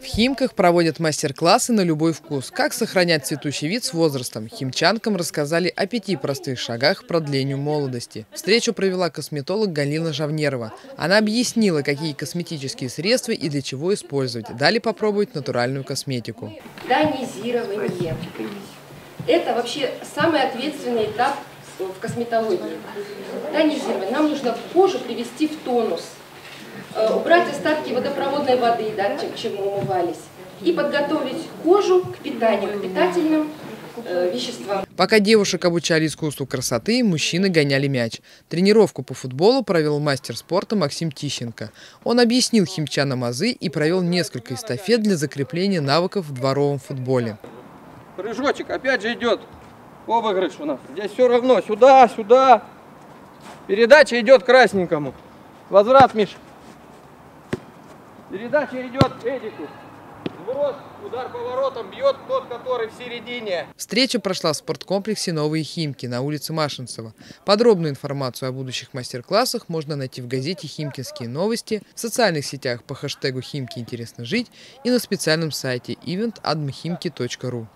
В Химках проводят мастер-классы на любой вкус. Как сохранять цветущий вид с возрастом? Химчанкам рассказали о пяти простых шагах к продлению молодости. Встречу провела косметолог Галина Жавнерова. Она объяснила, какие косметические средства и для чего использовать. Дали попробовать натуральную косметику. Тонизирование. Это вообще самый ответственный этап в косметологии. Тонизирование. Нам нужно кожу привести в тонус – убрать остатки водопроводной воды, да, чем, чем мы умывались, и подготовить кожу к питанию, к питательным э, веществам. Пока девушек обучали искусству красоты, мужчины гоняли мяч. Тренировку по футболу провел мастер спорта Максим Тищенко. Он объяснил химчанам азы и провел несколько эстафет для закрепления навыков в дворовом футболе. Прыжочек опять же идет обыгрыш у нас. Здесь все равно. Сюда, сюда. Передача идет красненькому. Возврат, Миша. Передача идет Эдику. Сброс, удар поворотом бьет тот, который в середине. Встреча прошла в спорткомплексе «Новые Химки» на улице Машинцева. Подробную информацию о будущих мастер-классах можно найти в газете «Химкинские новости», в социальных сетях по хэштегу «Химки интересно жить» и на специальном сайте eventadmhimki.ru.